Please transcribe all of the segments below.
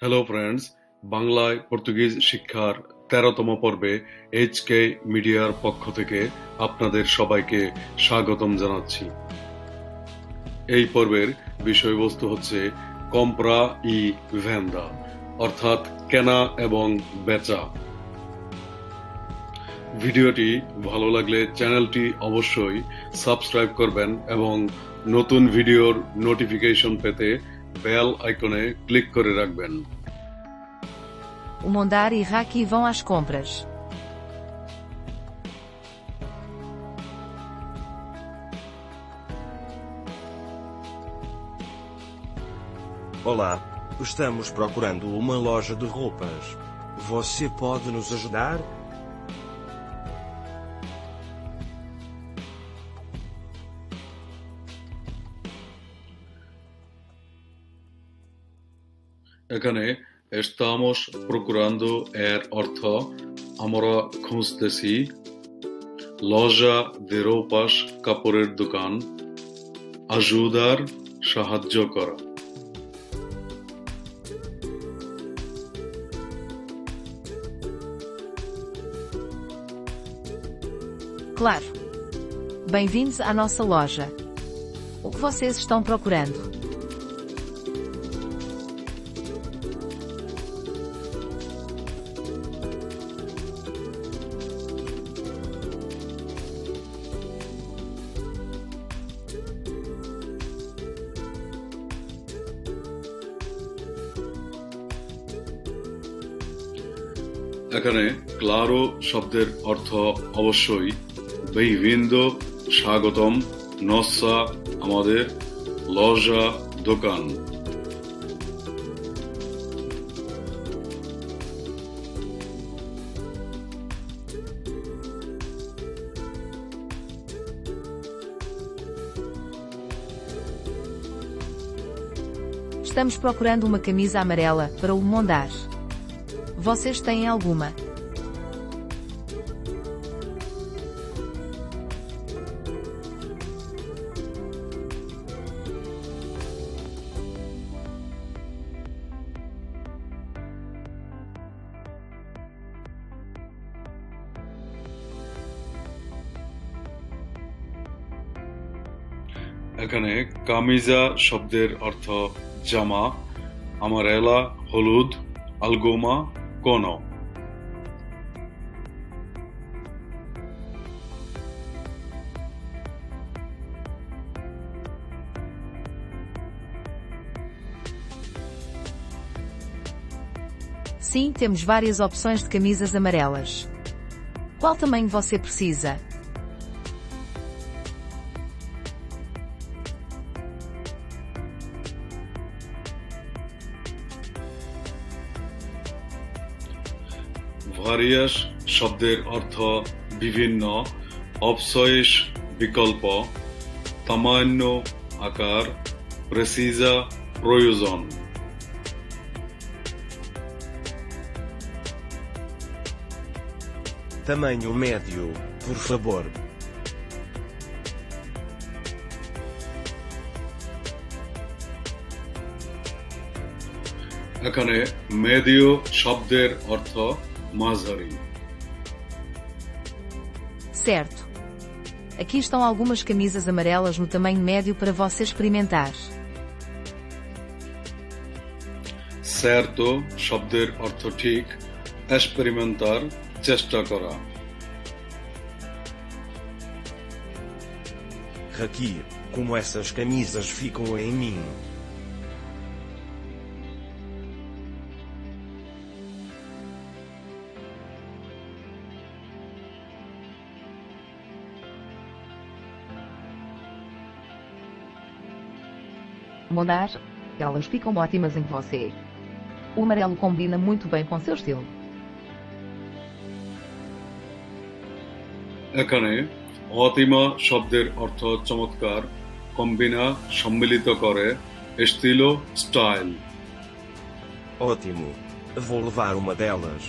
Hello friends বাংলায় পর্তুগিজ শিক্ষার তেরোতম পর্বে এইচ কে মিডিয়ার পক্ষ থেকে আপনাদের সবাইকে স্বাগতম জানাচ্ছি। এই পর্বের বিষয়বস্তু হচ্ছে কম্প্রা ই ভেন্দা, অর্থাৎ কেনা এবং বেচা। ভিডিওটি ভালো লাগলে চ্যানেলটি অবশ্যই সাবস্ক্রাইব করবেন এবং নতুন ভিডিওর নোটিফিকেশন পেতে বেল আইকনে ক্লিক করে রাখবেন O Mondar e Raki vão às compras. Olá, estamos procurando uma loja de roupas. Você pode nos ajudar? এখানে estamos procurando এর অর্থ আমরা খুঁজতেছি লজা de roupas কাপড়ের দোকান ajudar সাহায্য করা Claro. Bem-vindos à nossa loja. O que vocês estão procurando? এখানে ক্লারো শব্দের অর্থ অবশ্যই বেইভিন্দো স্বাগতম নসা আমাদের লজা দোকান Estamos procurando uma camisa amarela para o Mondar. Vocês têm alguma? এখানে কামিজা শব্দের অর্থ জামা আমারেলা হলুদ আলগোমা কোন Sim, temos várias opções de camisas amarelas. Qual tamanho você precisa? Various শব্দের অর্থ বিভিন্ন অপসয়েস বিকল্প তামান্য আকার প্রেসিজা প্রয়োজন Tamanho médio, por favor. এখানে মেদিও শব্দের অর্থ মাঝারি Certo. Aqui estão algumas camisas amarelas no tamanho médio para você experimentar. স্যারতো শব্দের অর্থ ঠিক এক্সপেরিমেন্টার চেষ্টা করা Raqui, como essas camisas ficam em mim. Mondar, elas ficam ótimas em você. O amarelo combina muito bem com seu estilo. এখানে অতিমা শব্দের অর্থ চমৎকার কম্বিনা সম্মিলিত করে estilo style Ótimo. Vou levar uma delas.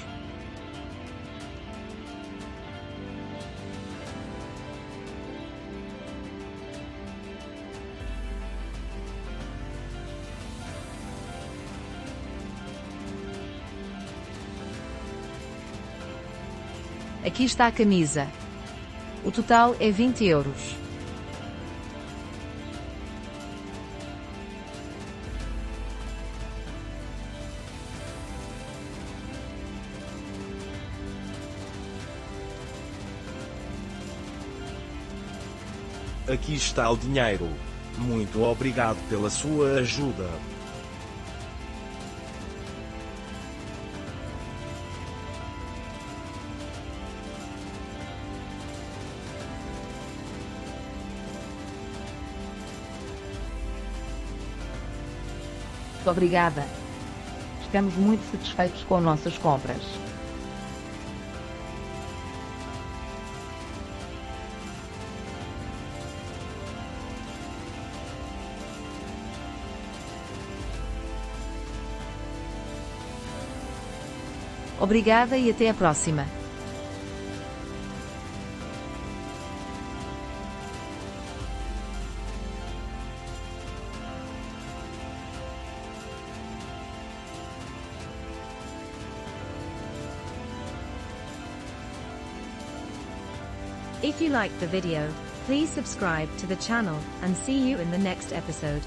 Aqui está a camisa. O total é 20 euros. Aqui está o dinheiro. Muito obrigado pela sua ajuda. Obrigada. Estamos muito satisfeitos com nossas compras. Obrigada e até a próxima. If you liked the video, please subscribe to the channel and see you in the next episode.